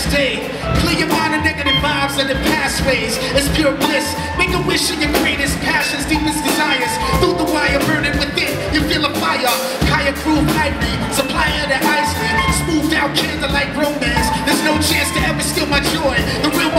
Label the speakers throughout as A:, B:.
A: state. Clear your mind of negative vibes and the pathways. It's pure bliss. Make a wish of your greatest passions, deepest desires. Through the wire burning within, you feel a fire. Higher proof, ivory, supplier to ice cream. Smoothed out candlelight romance. There's no chance to ever steal my joy. The real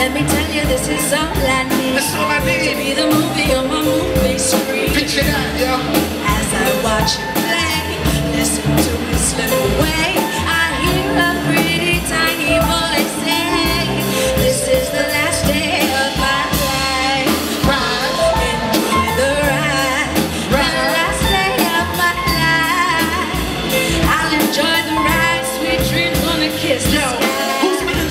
B: Let me tell you, this is all I need.
A: That's all I
B: To
A: need.
B: be the movie on my movie screen.
A: Picture that, yo.
B: As I watch it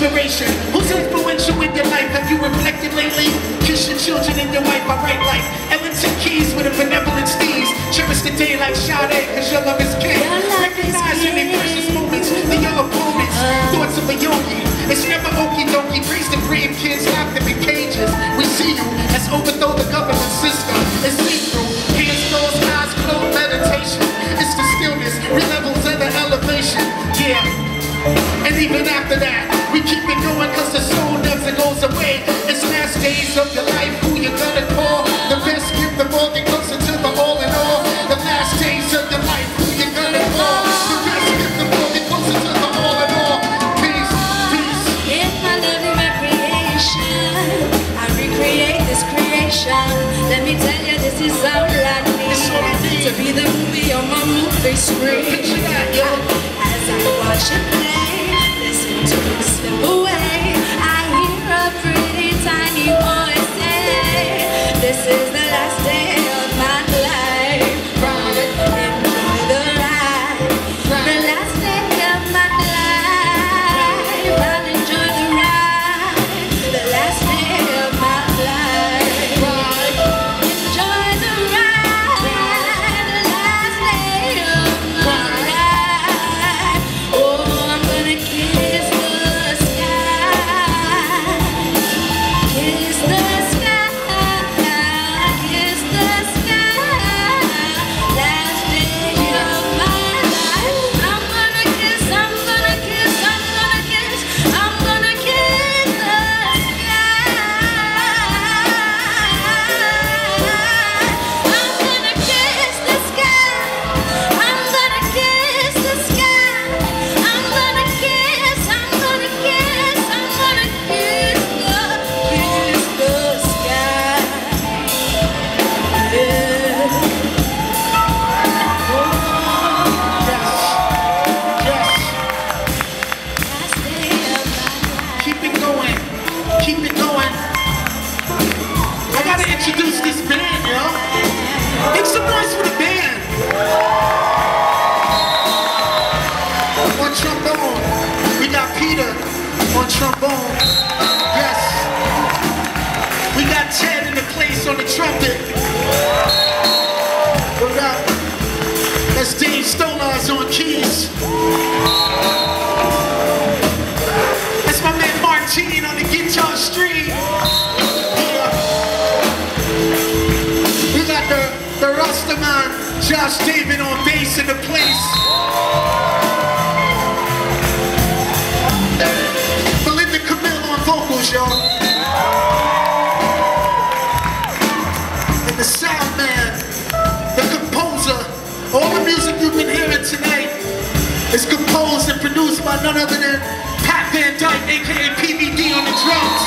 A: inspiration? Who's influential in your life? Have you reflected lately? Kiss your children and your wife, I write life. Ellington Keys with a benevolent steez. Cherish the day like Sade, cause your love is king. Recognize
B: king.
A: precious moments, the young opponents, thoughts of a yogi. It's never okie dokie, praise the brave kids locked up in cages. We see you as overthrow the government system. It's see-through, hands
B: creation. Let me tell you, this is all I need.
A: It's all I need.
B: To be the movie on my movie screen.
A: Yo.
B: As I watch it play, listen to it slip away. I hear a pretty tiny voice say, This is the last day
A: on trombone. Yes. We got Ted in the place on the trumpet. What up? That's Dave Stolarz on keys. That's my man Martine on the guitar string. We got the, the Rastaman, Josh David on bass in the place. Y'all. And the sound man, the composer, all the music you've been hearing tonight is composed and produced by none other than Pat Van Dyke, aka PVD on the drums.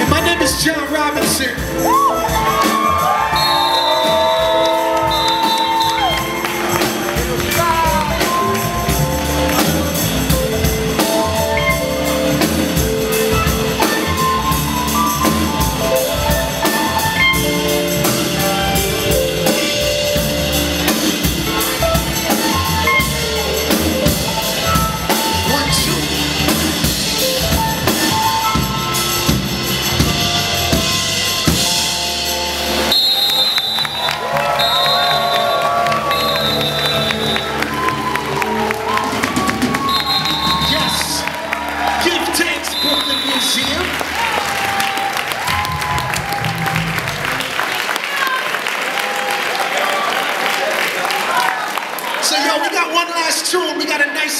A: And my name is John Robinson.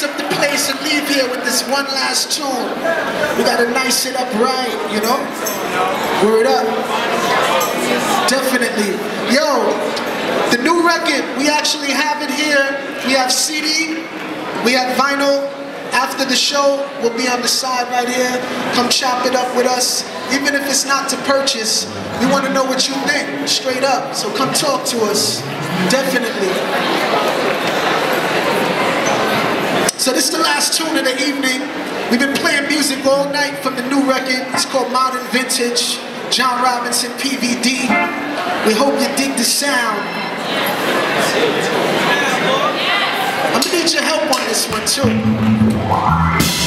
A: up the place and leave here with this one last tune. We gotta nice it up right, you know? Word up. Definitely. Yo, the new record, we actually have it here. We have CD, we have vinyl. After the show, we'll be on the side right here. Come chop it up with us. Even if it's not to purchase, we want to know what you think, straight up. So come talk to us, definitely. So this is the last tune of the evening. We've been playing music all night from the new record. It's called Modern Vintage, John Robinson, PVD. We hope you dig the sound. I'm gonna need your help on this one too.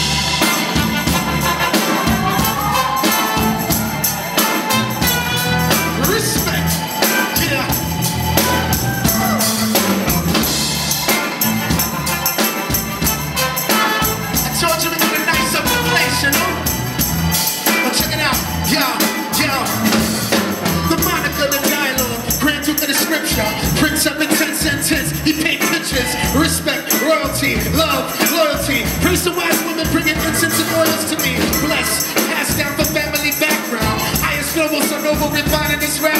A: Priests and wise woman bringing incense and oils to me. Blessed, passed down for family background. Highest global sun over refining this rap.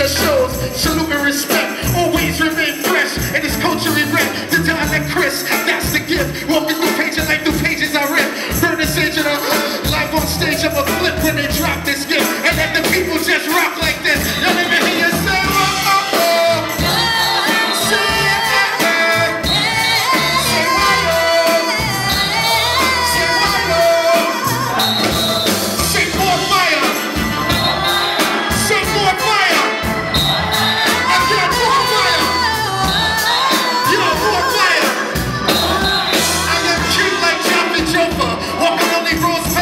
A: your shows. Salute and respect. Always remain fresh. And this culture we rep. The dialect Chris. Holy Cross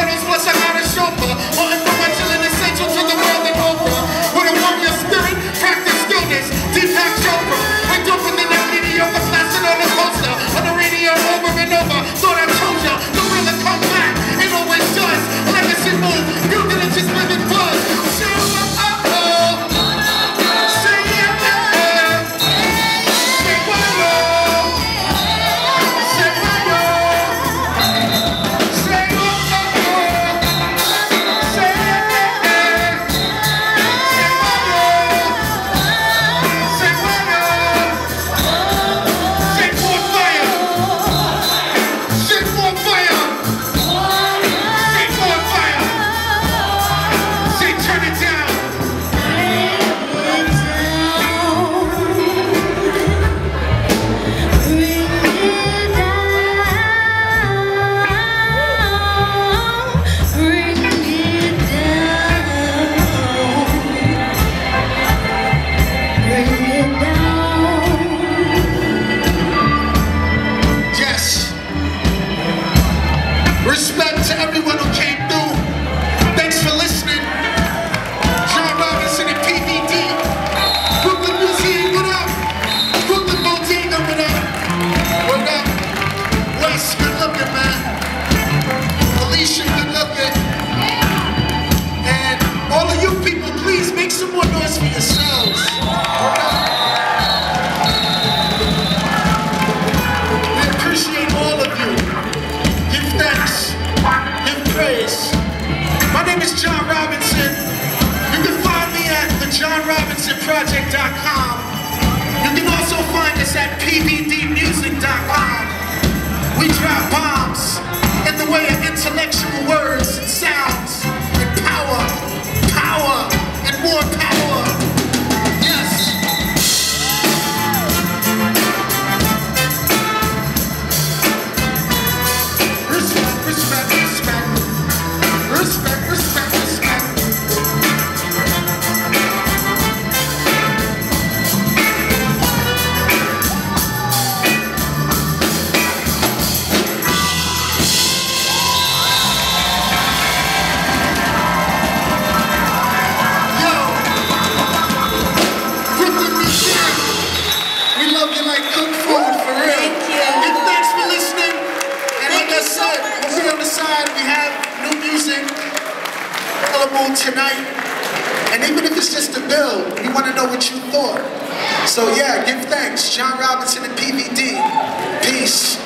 A: intellectual words You like cooked food, for real.
B: Thank you.
A: And thanks for listening. And
B: Thank
A: like I
B: you so
A: said,
B: much.
A: over on the side, we have new music available tonight. And even if it's just a bill, we want to know what you thought. So yeah, give thanks. John Robinson and PVD. Peace.